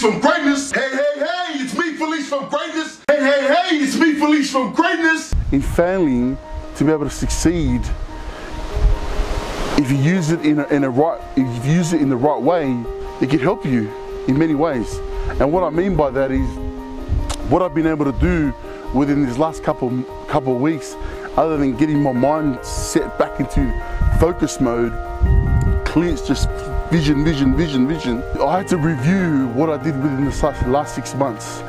From Greatness. Hey, hey, hey, it's me, Felise from Greatness. Hey, hey, hey, it's me, Felise from Greatness. In failing, to be able to succeed, if you use it in a, in a right, if you use it in the right way, it can help you in many ways. And what I mean by that is, what I've been able to do within these last couple couple of weeks, other than getting my mind set back into focus mode, clear, just vision vision vision vision I had to review what I did within the last six months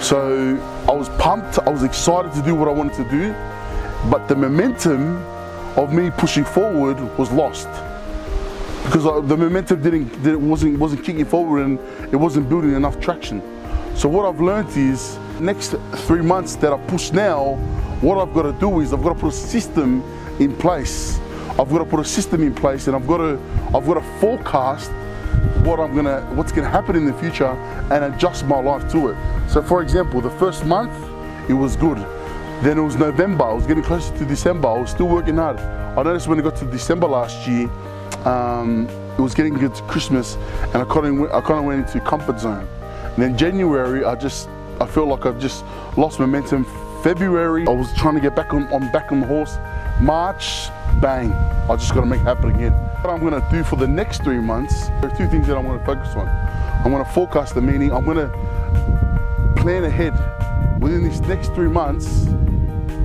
so I was pumped I was excited to do what I wanted to do but the momentum of me pushing forward was lost because uh, the momentum didn't, didn't wasn't wasn't kicking forward and it wasn't building enough traction. So what I've learned is next three months that I push now, what I've got to do is I've got to put a system in place. I've got to put a system in place and I've got to I've got to forecast what I'm gonna what's gonna happen in the future and adjust my life to it. So for example, the first month it was good. Then it was November, I was getting closer to December, I was still working hard. I noticed when it got to December last year, um, it was getting good to Christmas and I kind, of, I kind of went into comfort zone. And then January, I just, I felt like I've just lost momentum. February, I was trying to get back on, on back on the horse. March, bang, I just got to make happen again. What I'm going to do for the next three months, there are two things that I want to focus on. I'm to forecast the meaning. I'm going to plan ahead. Within these next three months,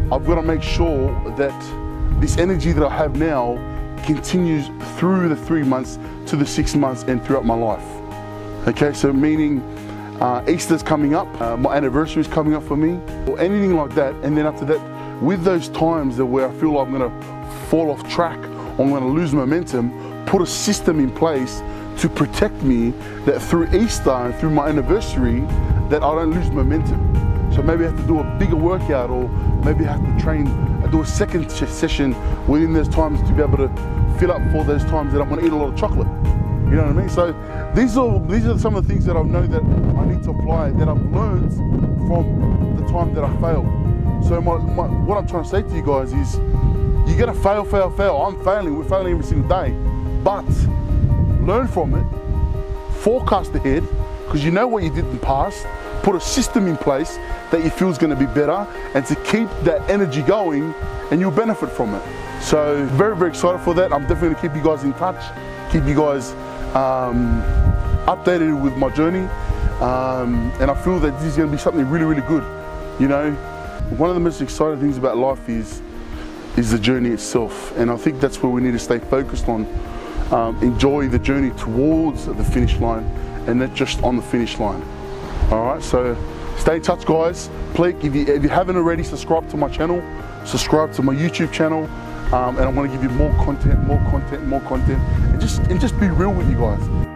I've got to make sure that this energy that I have now continues through the three months to the six months and throughout my life. Okay, so meaning uh, Easter's coming up, uh, my anniversary is coming up for me, or anything like that. And then after that, with those times that where I feel like I'm gonna fall off track, or I'm gonna lose momentum, put a system in place to protect me that through Easter and through my anniversary, that I don't lose momentum. So maybe I have to do a bigger workout or maybe I have to train, I do a second session within those times to be able to fill up for those times that I'm gonna eat a lot of chocolate. You know what I mean? So these are these are some of the things that I know that I need to apply that I've learned from the time that I failed. So my, my, what I'm trying to say to you guys is you're gonna fail, fail, fail. I'm failing, we're failing every single day. But learn from it, forecast ahead, because you know what you did in the past, put a system in place that you feel is to be better and to keep that energy going and you'll benefit from it. So very, very excited for that. I'm definitely to keep you guys in touch, keep you guys um, updated with my journey. Um, and I feel that this is to be something really, really good. You know, one of the most exciting things about life is is the journey itself. And I think that's where we need to stay focused on. Um, enjoy the journey towards the finish line and not just on the finish line. All right, so Stay in touch, guys. Please, if you, if you haven't already, subscribe to my channel, subscribe to my YouTube channel, um, and I'm going to give you more content, more content, more content, and just and just be real with you guys.